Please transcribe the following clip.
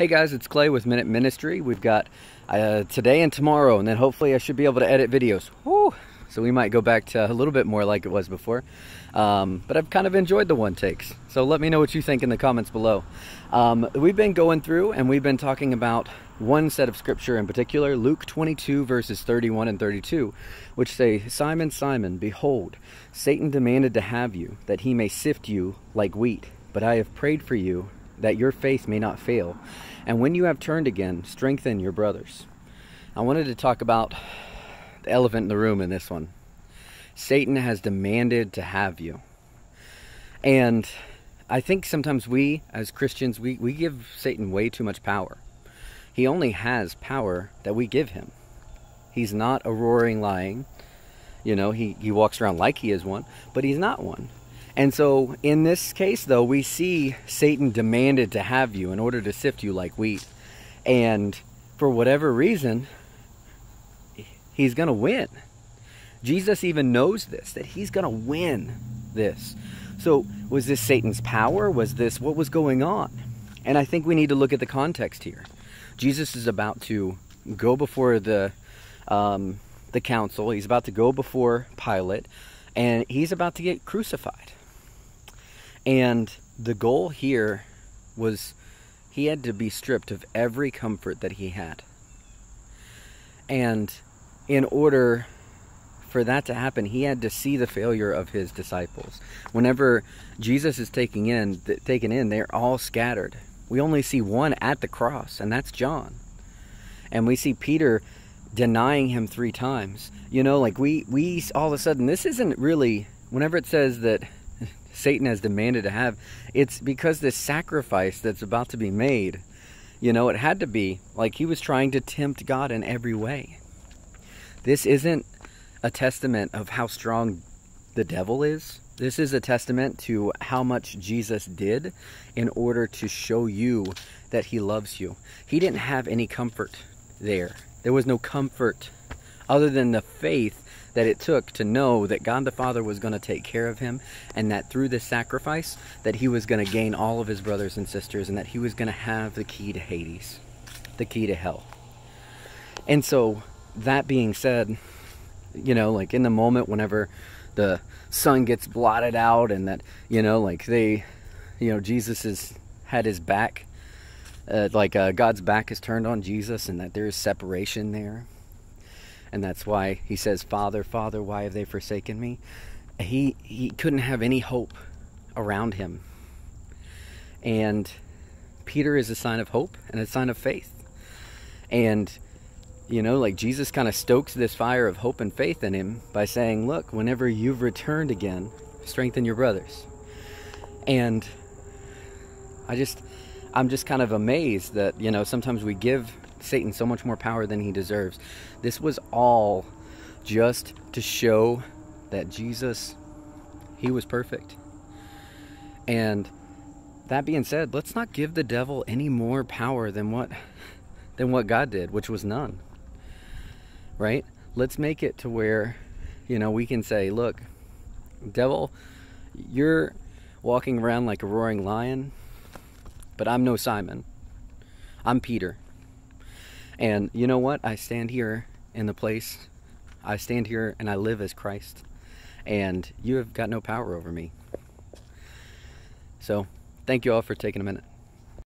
Hey guys, it's Clay with Minute Ministry. We've got uh, today and tomorrow, and then hopefully I should be able to edit videos. Woo! So we might go back to a little bit more like it was before. Um, but I've kind of enjoyed the one takes. So let me know what you think in the comments below. Um, we've been going through and we've been talking about one set of scripture in particular, Luke 22 verses 31 and 32, which say, Simon, Simon, behold, Satan demanded to have you, that he may sift you like wheat. But I have prayed for you that your faith may not fail. And when you have turned again, strengthen your brothers. I wanted to talk about the elephant in the room in this one. Satan has demanded to have you. And I think sometimes we, as Christians, we, we give Satan way too much power. He only has power that we give him. He's not a roaring lion. You know, he, he walks around like he is one, but he's not one. And so in this case, though, we see Satan demanded to have you in order to sift you like wheat. And for whatever reason, he's going to win. Jesus even knows this, that he's going to win this. So was this Satan's power? Was this what was going on? And I think we need to look at the context here. Jesus is about to go before the um, the council. He's about to go before Pilate, and he's about to get crucified. And the goal here was he had to be stripped of every comfort that he had. And in order for that to happen, he had to see the failure of his disciples. Whenever Jesus is taking in, taken in, they're all scattered. We only see one at the cross, and that's John. And we see Peter denying him three times. You know, like we we all of a sudden this isn't really whenever it says that Satan has demanded to have, it's because this sacrifice that's about to be made, you know, it had to be like he was trying to tempt God in every way. This isn't a testament of how strong the devil is. This is a testament to how much Jesus did in order to show you that he loves you. He didn't have any comfort there. There was no comfort other than the faith that it took to know that God the Father was going to take care of him and that through this sacrifice that he was going to gain all of his brothers and sisters and that he was going to have the key to Hades, the key to hell. And so that being said, you know, like in the moment whenever the sun gets blotted out and that, you know, like they, you know, Jesus has had his back, uh, like uh, God's back is turned on Jesus and that there is separation there and that's why he says, Father, Father, why have they forsaken me? He, he couldn't have any hope around him. And Peter is a sign of hope and a sign of faith. And, you know, like Jesus kind of stokes this fire of hope and faith in him by saying, Look, whenever you've returned again, strengthen your brothers. And I just, I'm just kind of amazed that, you know, sometimes we give Satan so much more power than he deserves. This was all just to show that Jesus, he was perfect. And that being said, let's not give the devil any more power than what than what God did, which was none. Right? Let's make it to where, you know, we can say, look, devil, you're walking around like a roaring lion, but I'm no Simon. I'm Peter. And you know what? I stand here in the place, I stand here and I live as Christ. And you have got no power over me. So, thank you all for taking a minute.